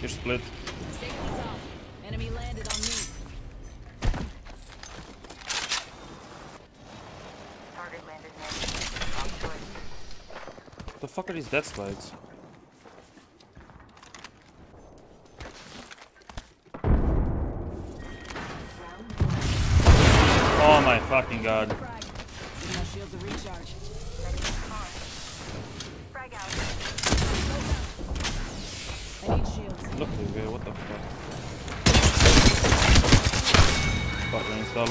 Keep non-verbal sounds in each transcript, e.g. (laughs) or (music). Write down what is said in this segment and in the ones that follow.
You're split. Enemy landed on me. Target landed the fuck are these dead slides? Oh my fucking god. Shields a recharge. Look at me, what the fuck? Fuck, reinstall.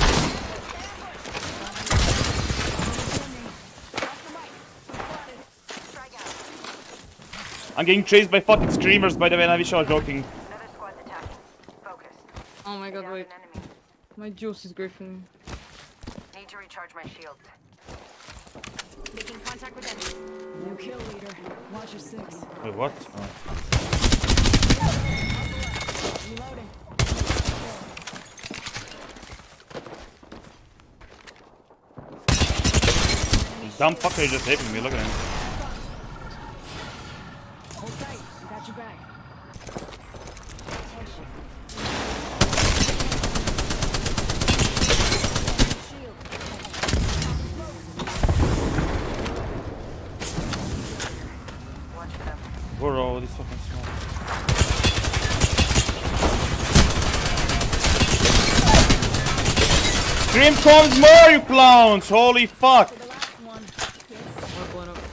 Frag out. I'm getting chased by fucking screamers by the way, and I wish I was joking. Another squad's attacking. Focus. Oh my god, Down wait. an enemy. My juice is griefing. Need to recharge my shield. Making contact with enemy. New kill leader. Watch your six. Wait, what? Oh. Dumb fucker just hitting me, look at him. Comes more, you clowns! Holy fuck!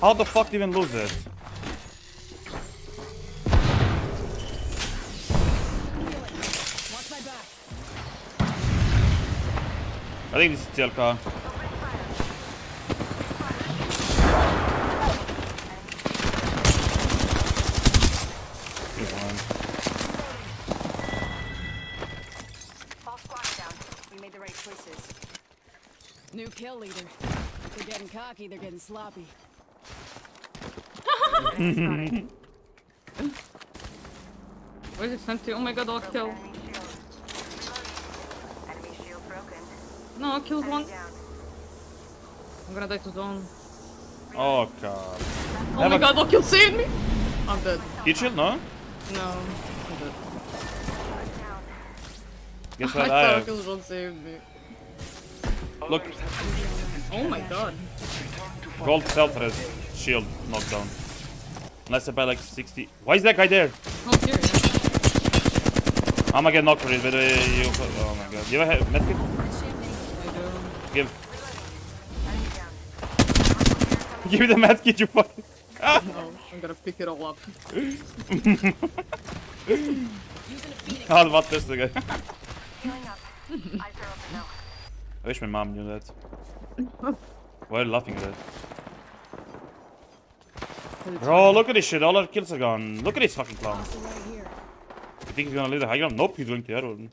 How the fuck did even lose back. I think this is TLK. New kill leader. They're getting cocky. They're getting sloppy. (laughs) Where's it sent to? Oh my god, I'll kill. Enemy shield. Reloading. Enemy shield broken. No, I killed one. I'm gonna die to zone. Oh god. Oh Have my a- god, I'll kill saved me! I'm dead. You chill, no? No, I'm dead. Guess (laughs) what I thought have? kill zone saved me. Look, Oh my god. gold self res shield knockdown. Unless I buy like 60. Why is that guy there? Oh, here, yeah. I'm gonna get knocked for it, but uh, you. Oh my god. You ever have medkit? I do. Give. Enemy down. (laughs) Give me the medkit, you fuck. No, I'm gonna pick it all up. (laughs) I'll what this (laughs) I wish my mom knew that. (laughs) Why are you laughing at that? Bro, look at this shit. All our kills are gone. Look at this fucking clown. You think he's gonna leave the high ground? Nope, he's going to the other one.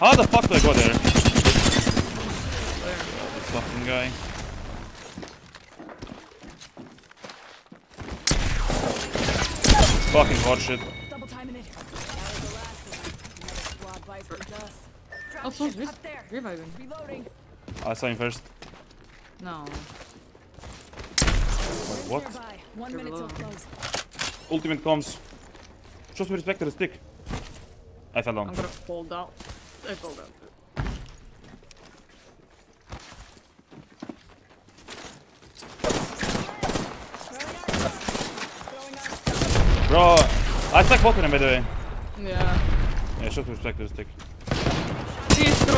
How the fuck do I go there? This fucking guy. Fucking horseshit. Double timing it. That was the last of them. Another squad vice with us. Oh, someone's res- Up there. reviving. Reloading. I saw him first. No. Wait, what? One minute till close. Ultimate comes. Show some respect to the stick. I fell down. I'm gonna fall down. I fall down. Bro, I stuck both of them by the way. Yeah. Yeah, show some respect to the stick.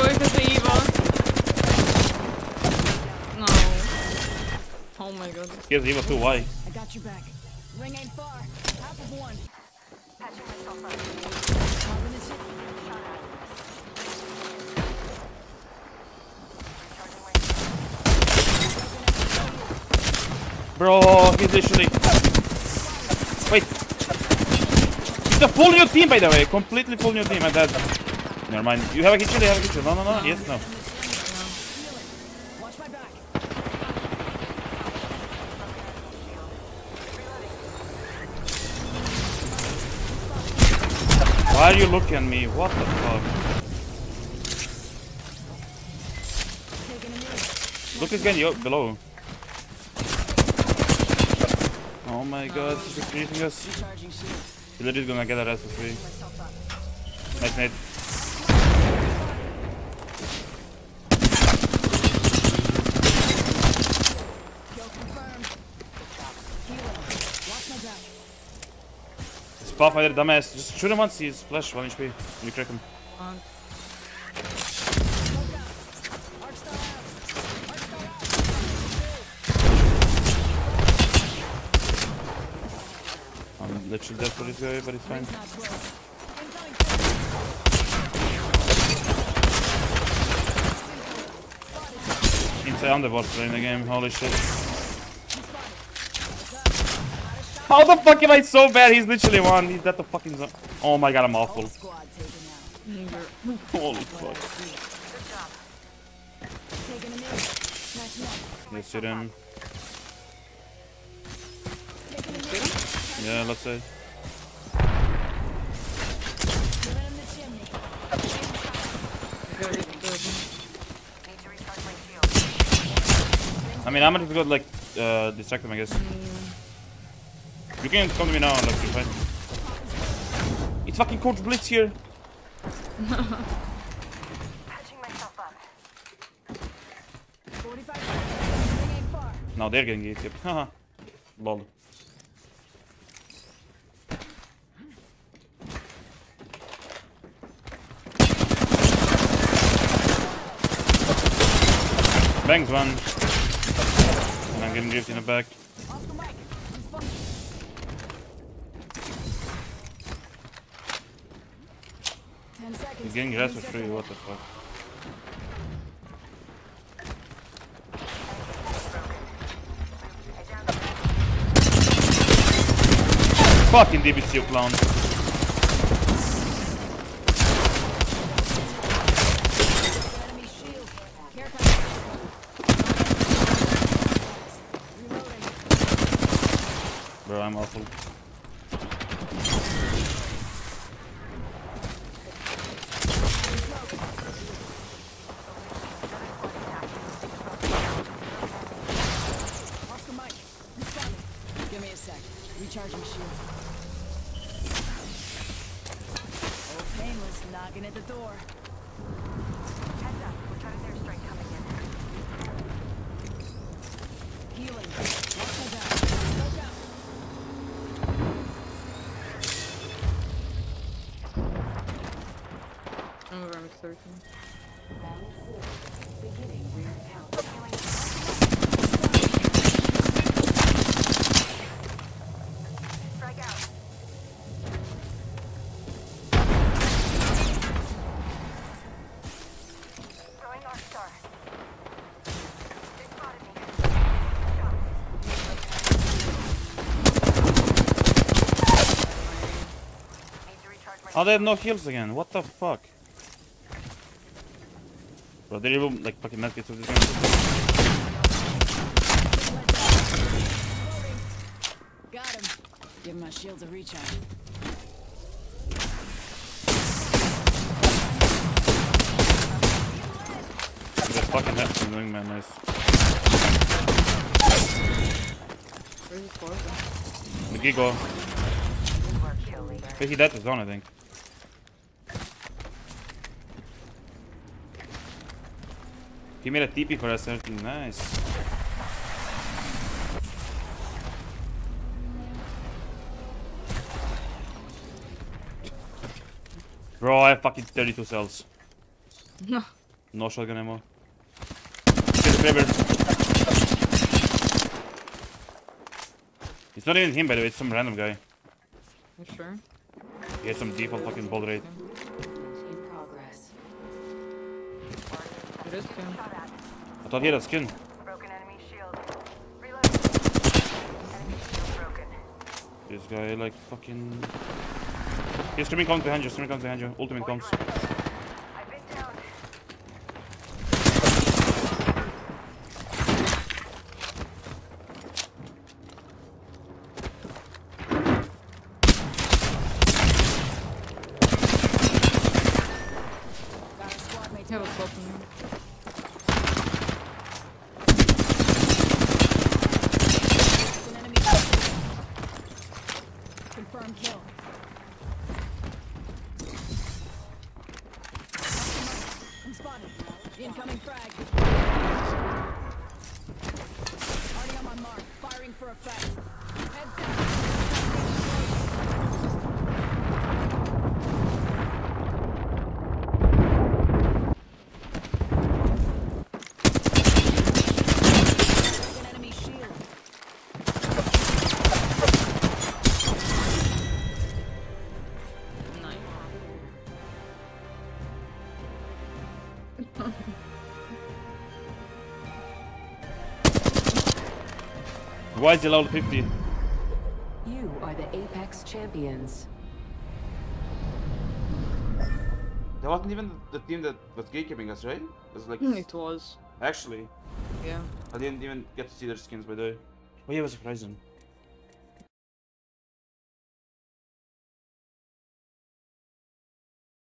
Destroy the Eva. No. Oh my god. Here's Eva too, why? I got your back. Ring ain't far. Half of one. Patching myself up. Popping this shit. Shot at. Recharging my Bro, he's literally. Wait. It's a full new team, by the way. Completely full new team. I'm dead. Never mind. You have a kitchen? You have a kitchen? No, no, no. Yes, no. Why are you looking at me? What the fuck? Look again, you below. Oh my god, she's shooting us. He's literally gonna get a rest for free. Nice nade. Kill confirmed. Healing. Watch my back. Fighter, dumbass. Just shoot him once, he's flash, 1 HP. You crack him. On. I'm literally dead for this guy, but it's fine. Inside underboard playing the game, holy shit. How the fuck am I so bad? He's literally one. He's at the fucking zone. Oh my god, I'm awful. Holy fuck. Let's shoot him. Yeah, let's say. I mean, I'm gonna go like uh, distract him, I guess. You can come to me now, like you're fine. It's fucking Coach Blitz here. Patching myself up. 45 seconds. (laughs) Ring ain't far. Now they're getting it. Yep. (laughs) Haha. Lol. Bangs one. And I'm getting drift in the back. Off the mic. I'm spotted. Getting rest for Ten What the fuck? Fucking DBC, clown. Bro, I'm awful. Off the mic. Responding. Give me a sec. Recharging shields. Old painless knocking at the door. Heads up. We've got an airstrike coming in. Healing. Watch back. Smoke out. I'm I'm 13. Oh, they have no heals again. What the fuck? Bro, they even like fucking medkits with this gun. Got him. Give my shields a recharge. They fucking have some doing man, nice. Where's the squad? The Gigo. Good work. Hey, he dead to zone, I think. He made a TP for us. Nice. Bro, I have fucking 32 cells. No. (laughs) No shotgun ammo. Get the grabber. It's not even him, by the way, it's some random guy. You sure? He has some default fucking ball rate. It is him. Shot at. I thought he had a skin. Broken enemy shield. Reload. Enemy shield broken. This guy like fucking. He's streaming comes behind you, streaming comes behind you. Ultimate comes. Why is he level 50? You are the Apex champions. That wasn't even the team that was gatekeeping us, right? It was like hmm, It was. actually. Yeah. I didn't even get to see their skins by the way. Oh yeah, it was surprising.